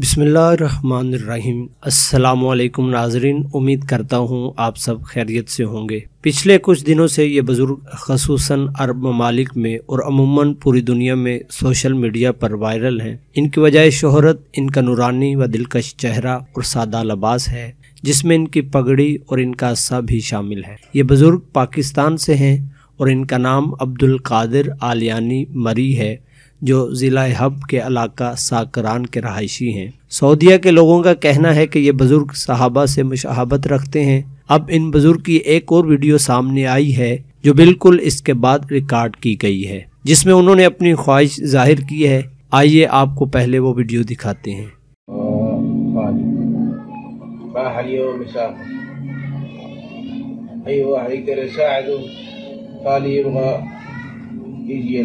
बिसमीम असलकुम नाजरीन, उम्मीद करता हूँ आप सब खैरियत से होंगे। पिछले कुछ दिनों से ये बुज़ुर्ग खसूस अरब ममालिक में और अमूमन पूरी दुनिया में सोशल मीडिया पर वायरल हैं। इनकी वजह शोहरत, इनका नूरानी व दिलकश चेहरा और सादा लबास है, जिसमें इनकी पगड़ी और इनका सा भी शामिल है। ये बुज़ुर्ग पाकिस्तान से हैं और इनका नाम अब्दुल कादिर आलियानी मरी है। जो ज़िला हब के इलाका साकरान के रहायशी हैं सऊदिया के लोगों का कहना है कि ये बुज़ुर्ग सहाबा से मुशाहबत रखते हैं अब इन बुज़ुर्ग की एक और वीडियो सामने आई है जो बिल्कुल इसके बाद रिकॉर्ड की गई है जिसमें उन्होंने अपनी ख्वाहिश जाहिर की है आइए आपको पहले वो वीडियो दिखाते हैं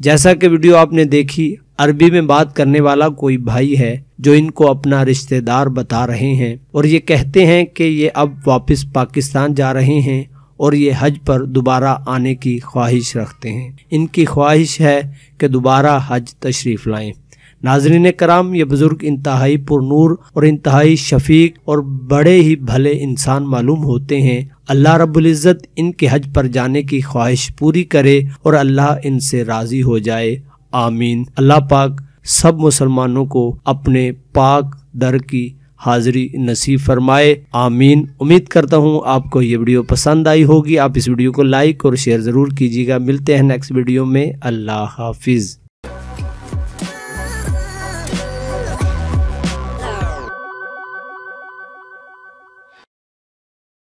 जैसा कि वीडियो आपने देखी अरबी में बात करने वाला कोई भाई है जो इनको अपना रिश्तेदार बता रहे हैं और ये कहते हैं कि ये अब वापस पाकिस्तान जा रहे हैं और ये हज पर दोबारा आने की ख्वाहिश रखते हैं इनकी ख्वाहिश है कि दोबारा हज तशरीफ़ लाएं नाजरीन कराम, ये बुज़ुर्ग इंतहाई पुरनूर और इंतहाई शफीक और बड़े ही भले इंसान मालूम होते हैं। अल्लाह रब्ज़त इनके हज पर जाने की ख्वाहिश पूरी करे और अल्लाह इनसे राज़ी हो जाए। आमीन। अल्लाह पाक सब मुसलमानों को अपने पाक दर की हाजिरी नसीब फरमाए। आमीन। उम्मीद करता हूँ आपको ये वीडियो पसंद आई होगी। आप इस वीडियो को लाइक और शेयर ज़रूर कीजिएगा। मिलते हैं नेक्स्ट वीडियो में। अल्लाह हाफिज़।